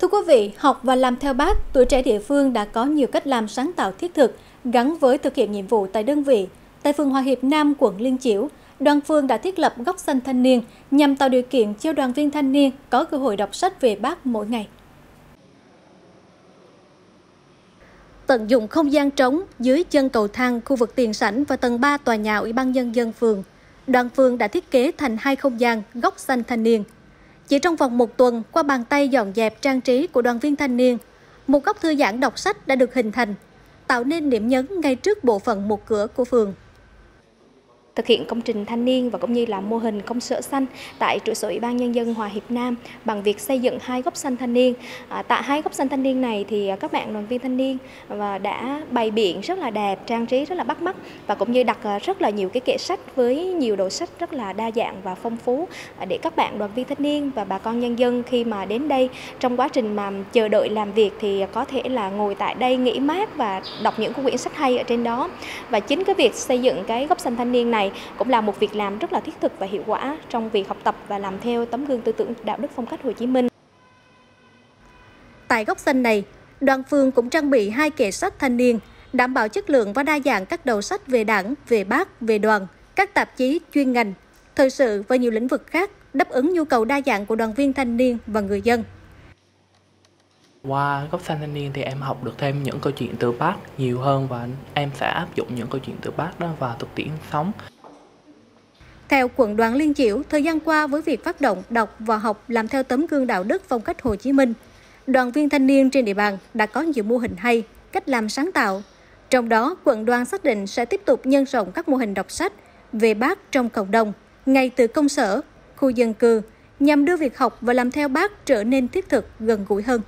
Thưa quý vị, học và làm theo bác, tuổi trẻ địa phương đã có nhiều cách làm sáng tạo thiết thực gắn với thực hiện nhiệm vụ tại đơn vị. Tại phường Hòa Hiệp Nam, quận Liên Chiểu, đoàn phường đã thiết lập góc xanh thanh niên nhằm tạo điều kiện cho đoàn viên thanh niên có cơ hội đọc sách về bác mỗi ngày. Tận dụng không gian trống dưới chân cầu thang khu vực tiền sảnh và tầng 3 tòa nhà Ủy ban Nhân dân phường, đoàn phường đã thiết kế thành hai không gian góc xanh thanh niên – chỉ trong vòng một tuần, qua bàn tay dọn dẹp trang trí của đoàn viên thanh niên, một góc thư giãn đọc sách đã được hình thành, tạo nên điểm nhấn ngay trước bộ phận một cửa của phường thực hiện công trình thanh niên và cũng như là mô hình công sở xanh tại trụ sở Ủy ban nhân dân Hòa Hiệp Nam bằng việc xây dựng hai góc xanh thanh niên. À, tại hai góc xanh thanh niên này thì à, các bạn đoàn viên thanh niên và đã bày biện rất là đẹp, trang trí rất là bắt mắt và cũng như đặt à, rất là nhiều cái kệ sách với nhiều đồ sách rất là đa dạng và phong phú à, để các bạn đoàn viên thanh niên và bà con nhân dân khi mà đến đây trong quá trình mà chờ đợi làm việc thì có thể là ngồi tại đây nghỉ mát và đọc những cuốn quyển sách hay ở trên đó. Và chính cái việc xây dựng cái góc xanh thanh niên này này cũng là một việc làm rất là thiết thực và hiệu quả trong việc học tập và làm theo tấm gương tư tưởng đạo đức phong cách Hồ Chí Minh. Tại góc xanh này, đoàn phường cũng trang bị hai kệ sách thanh niên, đảm bảo chất lượng và đa dạng các đầu sách về đảng, về bác, về đoàn, các tạp chí chuyên ngành, thời sự và nhiều lĩnh vực khác đáp ứng nhu cầu đa dạng của đoàn viên thanh niên và người dân. Qua góc xanh thanh niên thì em học được thêm những câu chuyện từ bác nhiều hơn và em sẽ áp dụng những câu chuyện từ bác đó vào thực tiễn sống. Theo quận đoàn Liên Chiểu, thời gian qua với việc phát động đọc và học làm theo tấm gương đạo đức phong cách Hồ Chí Minh, đoàn viên thanh niên trên địa bàn đã có nhiều mô hình hay, cách làm sáng tạo. Trong đó, quận đoàn xác định sẽ tiếp tục nhân rộng các mô hình đọc sách về bác trong cộng đồng, ngay từ công sở, khu dân cư, nhằm đưa việc học và làm theo bác trở nên thiết thực, gần gũi hơn.